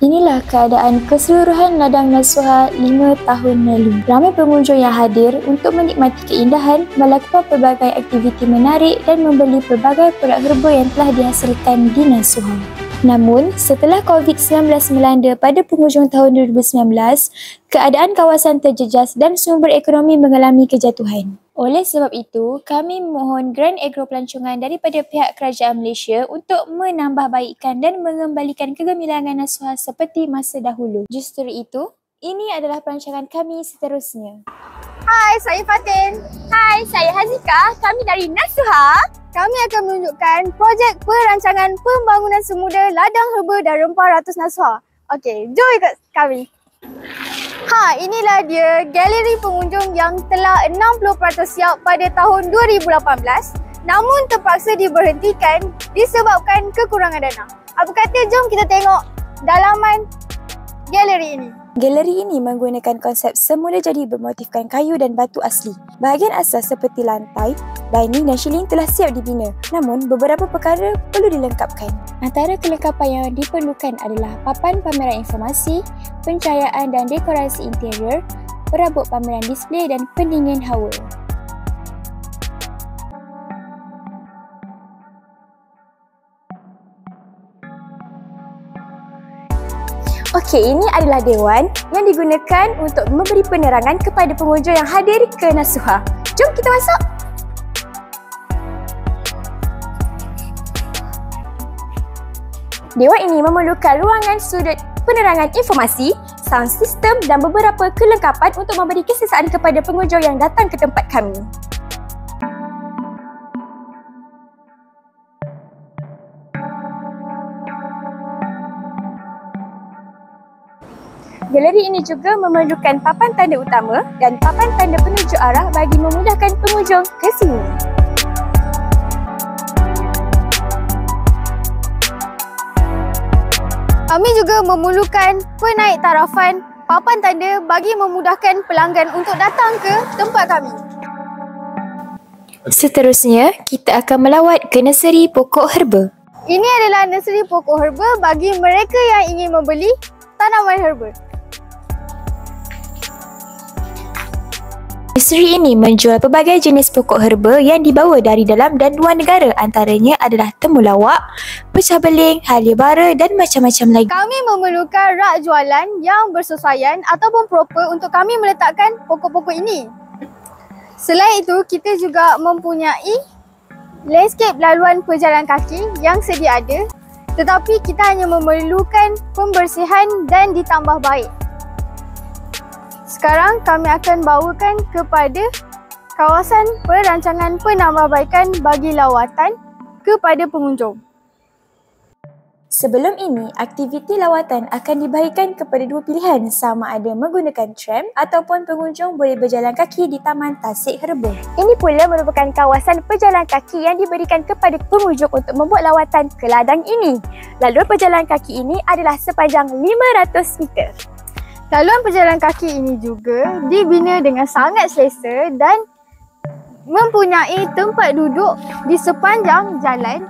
Inilah keadaan keseluruhan ladang Nasuha 5 tahun lalu. Ramai pengunjung yang hadir untuk menikmati keindahan, melakukan pelbagai aktiviti menarik dan membeli pelbagai produk herba yang telah dihasilkan di Nasuha. Namun, setelah COVID-19 melanda pada penghujung tahun 2019, keadaan kawasan terjejas dan sumber ekonomi mengalami kejatuhan. Oleh sebab itu, kami memohon Grand Agro Pelancongan daripada pihak kerajaan Malaysia untuk menambahbaikkan dan mengembalikan kegemilangan nasuha seperti masa dahulu. Justru itu, ini adalah perancangan kami seterusnya. Hai, saya Fatin. Hai, saya Hazika. Kami dari Nasuha. Kami akan menunjukkan projek perancangan pembangunan semuda ladang herba dan rempah ratus Nasuha. Okey, jom ikut kami. Ha, inilah dia galeri pengunjung yang telah 60% siap pada tahun 2018 namun terpaksa diberhentikan disebabkan kekurangan dana. Apa kata jom kita tengok dalaman galeri ini. Galeri ini menggunakan konsep semula jadi bermotifkan kayu dan batu asli. Bahagian asas seperti lantai, dining dan shilling telah siap dibina. Namun, beberapa perkara perlu dilengkapkan. Antara kelengkapan yang diperlukan adalah papan pameran informasi, pencahayaan dan dekorasi interior, perabot pameran display dan pendingin hawa. Okey, ini adalah dewan yang digunakan untuk memberi penerangan kepada pengunjung yang hadir ke Nasuha. Jom kita masuk. Dewan ini memerlukan ruangan sudut penerangan informasi, sound system dan beberapa kelengkapan untuk memberi kesesaan kepada pengunjung yang datang ke tempat kami. Galeri ini juga memerlukan papan tanda utama dan papan tanda penunjuk arah bagi memudahkan pengunjung ke sini. Kami juga memerlukan penaik tarafan papan tanda bagi memudahkan pelanggan untuk datang ke tempat kami. Seterusnya, kita akan melawat ke nursery pokok herba. Ini adalah nursery pokok herba bagi mereka yang ingin membeli tanaman herba. Nursery ini menjual pelbagai jenis pokok herba yang dibawa dari dalam dan luar negara antaranya adalah temulawak, pecah beling, halia bara dan macam-macam lagi. Kami memerlukan rak jualan yang bersesuaian ataupun proper untuk kami meletakkan pokok-pokok ini. Selain itu, kita juga mempunyai landscape laluan pejalan kaki yang sedia ada tetapi kita hanya memerlukan pembersihan dan ditambah baik. Sekarang kami akan bawakan kepada kawasan perancangan penambahbaikan bagi lawatan kepada pengunjung. Sebelum ini, aktiviti lawatan akan dibahagikan kepada dua pilihan sama ada menggunakan tram ataupun pengunjung boleh berjalan kaki di Taman Tasik Herba. Ini pula merupakan kawasan pejalan kaki yang diberikan kepada pengunjung untuk membuat lawatan ke ladang ini. Laluan pejalan kaki ini adalah sepanjang 500 meter. Laluan pejalan kaki ini juga dibina dengan sangat selesa dan mempunyai tempat duduk di sepanjang jalan.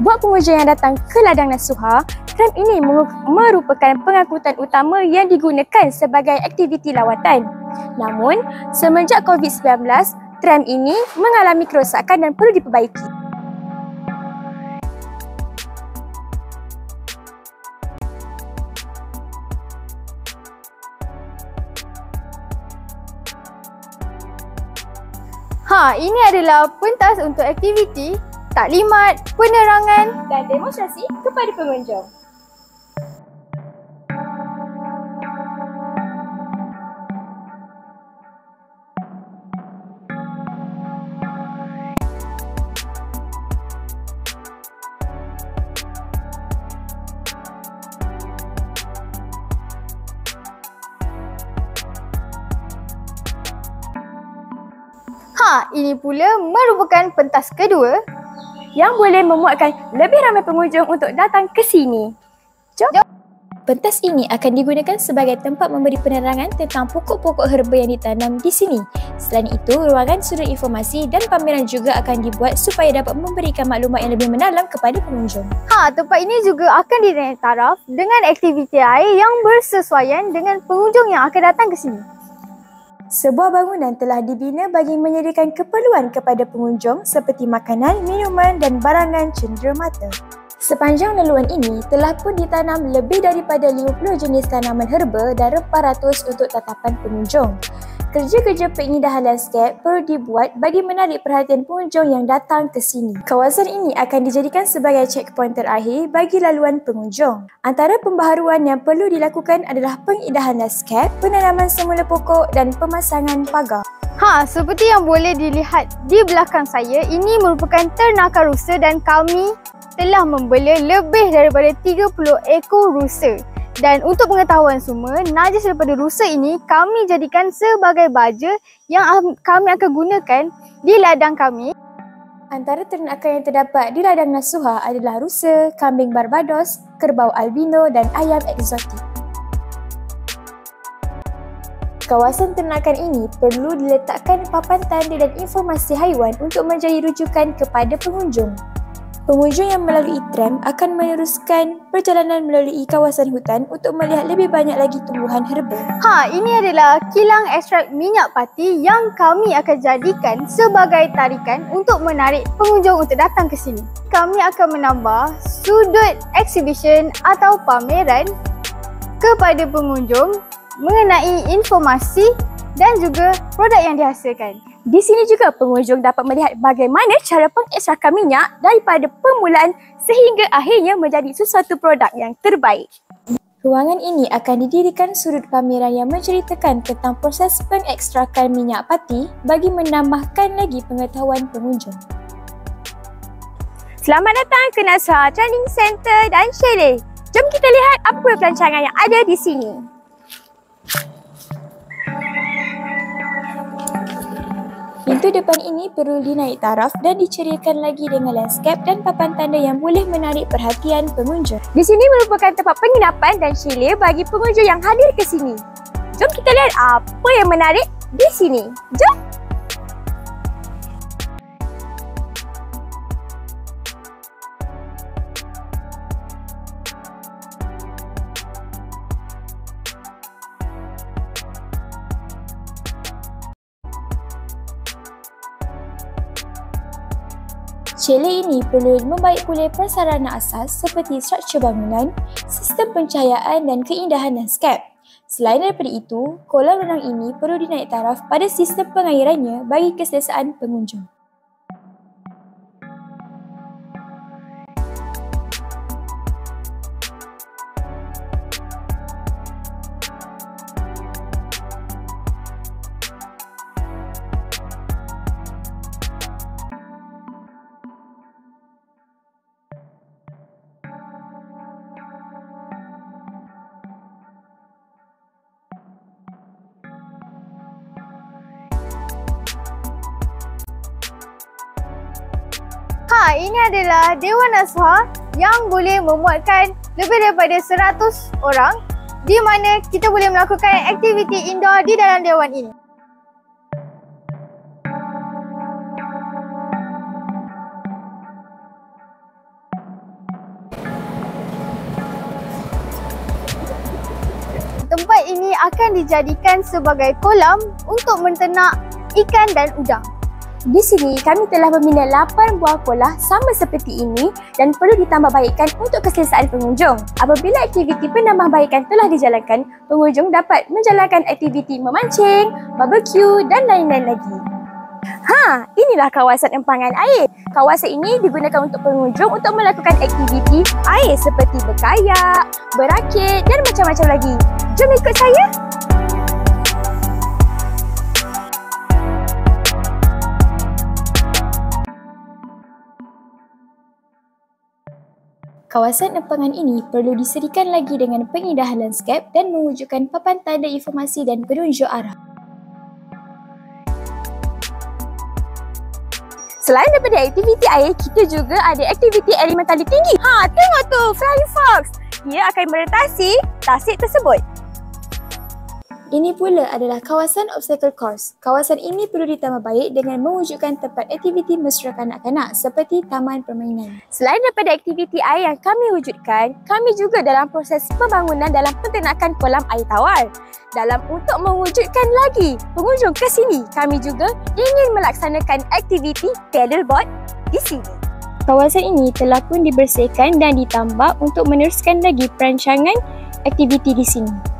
Buat pengunjung yang datang ke ladang Nasuha, tram ini merupakan pengangkutan utama yang digunakan sebagai aktiviti lawatan. Namun, semenjak COVID-19, tram ini mengalami kerosakan dan perlu diperbaiki. Ha, ini adalah pentas untuk aktiviti taklimat, penerangan dan demonstrasi kepada pengunjung. Ha, ini pula merupakan pentas kedua yang boleh memuatkan lebih ramai pengunjung untuk datang ke sini. Jom. Jom. Pentas ini akan digunakan sebagai tempat memberi penerangan tentang pokok-pokok herba yang ditanam di sini. Selain itu, ruangan sudut informasi dan pameran juga akan dibuat supaya dapat memberikan maklumat yang lebih mendalam kepada pengunjung. Ha, tempat ini juga akan dinaik taraf dengan aktiviti air yang bersesuaian dengan pengunjung yang akan datang ke sini. Sebuah bangunan telah dibina bagi menyediakan keperluan kepada pengunjung seperti makanan, minuman dan barangan cenderamata. mata. Sepanjang laluan ini telah pun ditanam lebih daripada 50 jenis tanaman herba dan rempah ratus untuk tatapan pengunjung. Kerja-kerja pengindahan landscape perlu dibuat bagi menarik perhatian pengunjung yang datang ke sini. Kawasan ini akan dijadikan sebagai checkpoint terakhir bagi laluan pengunjung. Antara pembaharuan yang perlu dilakukan adalah pengindahan landscape, penanaman semula pokok dan pemasangan pagar. Ha, seperti yang boleh dilihat di belakang saya, ini merupakan ternakan rusa dan kami telah membela lebih daripada 30 ekor rusa. Dan untuk pengetahuan semua, najis daripada rusa ini kami jadikan sebagai baja yang kami akan gunakan di ladang kami. Antara ternakan yang terdapat di ladang Nasuha adalah rusa, kambing Barbados, kerbau albino dan ayam eksotik. Kawasan ternakan ini perlu diletakkan papan tanda dan informasi haiwan untuk menjadi rujukan kepada pengunjung. Pengunjung yang melalui tram akan meneruskan perjalanan melalui kawasan hutan untuk melihat lebih banyak lagi tumbuhan herba. Ha, ini adalah kilang ekstrak minyak pati yang kami akan jadikan sebagai tarikan untuk menarik pengunjung untuk datang ke sini. Kami akan menambah sudut exhibition atau pameran kepada pengunjung mengenai informasi dan juga produk yang dihasilkan. Di sini juga pengunjung dapat melihat bagaimana cara pengekstrakan minyak daripada permulaan sehingga akhirnya menjadi sesuatu produk yang terbaik. Ruangan ini akan didirikan sudut pameran yang menceritakan tentang proses pengekstrakan minyak pati bagi menambahkan lagi pengetahuan pengunjung. Selamat datang ke Nasra Training Center dan Chalet. Jom kita lihat apa perancangan yang ada di sini. Pintu depan ini perlu dinaik taraf dan diceriakan lagi dengan landscape dan papan tanda yang boleh menarik perhatian pengunjung. Di sini merupakan tempat penginapan dan chalet bagi pengunjung yang hadir ke sini. Jom kita lihat apa yang menarik di sini. Jom! Chalet ini perlu membaik pulih prasarana asas seperti struktur bangunan, sistem pencahayaan dan keindahan landscape. Selain daripada itu, kolam renang ini perlu dinaik taraf pada sistem pengairannya bagi keselesaan pengunjung. Ini adalah Dewan Azhar yang boleh memuatkan lebih daripada 100 orang di mana kita boleh melakukan aktiviti indoor di dalam dewan ini. Tempat ini akan dijadikan sebagai kolam untuk menternak ikan dan udang. Di sini kami telah membina 8 buah pola sama seperti ini dan perlu ditambahbaikkan untuk keselesaan pengunjung. Apabila aktiviti penambahbaikan telah dijalankan, pengunjung dapat menjalankan aktiviti memancing, barbecue dan lain-lain lagi. Ha, inilah kawasan empangan air. Kawasan ini digunakan untuk pengunjung untuk melakukan aktiviti air seperti berkayak, berakit dan macam-macam lagi. Jom ikut saya. Kawasan empangan ini perlu disediakan lagi dengan pengindahan landscape dan mewujudkan papan tanda informasi dan penunjuk arah. Selain daripada aktiviti air, kita juga ada aktiviti elementali tinggi. Ha, tengok tu, Flying Fox. ia akan merentasi tasik tersebut. Ini pula adalah kawasan obstacle course. Kawasan ini perlu ditambah baik dengan mewujudkan tempat aktiviti mesra kanak-kanak seperti taman permainan. Selain daripada aktiviti air yang kami wujudkan, kami juga dalam proses pembangunan dalam penternakan kolam air tawar. Dalam untuk mewujudkan lagi pengunjung ke sini, kami juga ingin melaksanakan aktiviti paddleboard di sini. Kawasan ini telah pun dibersihkan dan ditambah untuk meneruskan lagi perancangan aktiviti di sini.